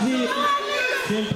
你。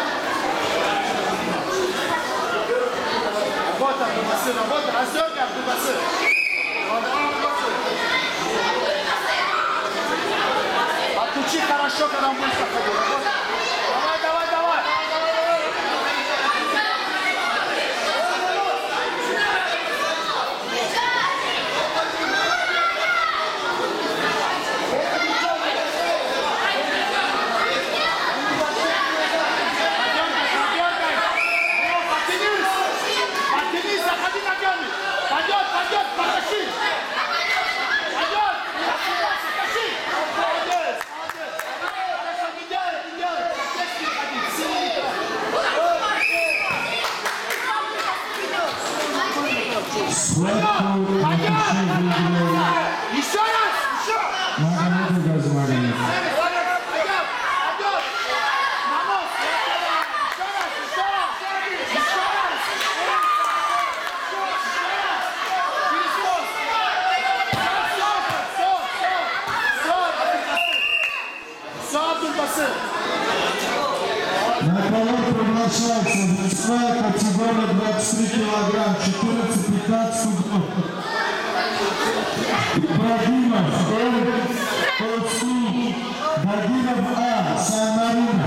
discutir, cara achou que era um На полотно вращается весна категория 23 килограмм, 14 Ибрагимов М. Толчник. Дагиров А. Сан-Марина.